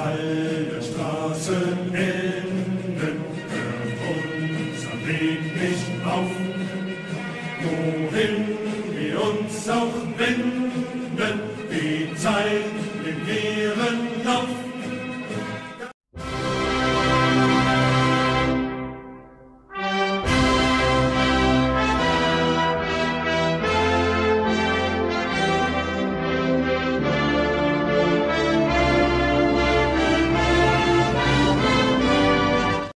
alle Straßen enden, hört unser Weg nicht auf. Wohin wir uns auch wenden, die Zeit im leeren Lauf.